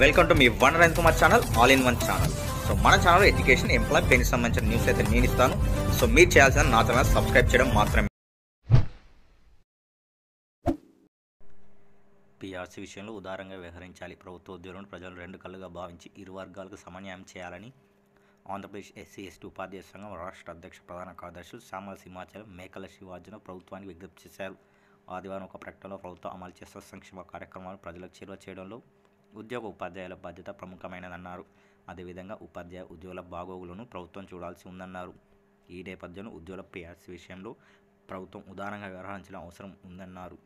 Welcome to మీ వన్ rain Kumar channel all in one channel. So మన channel education ఎంప్లాయ్ పెన్కి సంబంధించిన న్యూస్ అయితే నేను ఇస్తాను. సో మీరు చేయాల్సిన నా ఛానల్ సబ్స్క్రైబ్ చేయడం మాత్రమే. పీఆర్సీ విషయంలో ఉదారంగా వ్యవహరించాలి. ప్రభుత్వ ఉద్యోగులను ప్రజలు రెండు కళ్ళుగా భావించి ఇరు వర్గాలకు సమన్యాయం చేయాలని ఆంధ్రప్రదేశ్ ఎస్సీ ఎస్టీ ఉపాధ్యాయ సంఘం రాష్ట్ర అధ్యక్ష ప్రధాన కార్యదర్శులు సామల సింహాచలం మేకల శివార్జున ప్రభుత్వానికి విజ్ఞప్తి చేశారు. ఆదివారం ఒక ప్రకటనలో ప్రభుత్వం అమలు చేస్తున్న సంక్షేమ కార్యక్రమాలు ప్రజలకు చేరువ చేయడంలో ఉద్యోగ ఉపాధ్యాయుల బాధ్యత ప్రముఖమైనదన్నారు. అదేవిధంగా ఉపాధ్యాయ ఉద్యోగుల బాగోగులను ప్రభుత్వం చూడాల్సి ఉందన్నారు. ఈ నేపథ్యంలో ఉద్యోగుల పేర్స్ విషయంలో ప్రభుత్వం ఉదారంగా వ్యవహరించిన అవసరం ఉందన్నారు.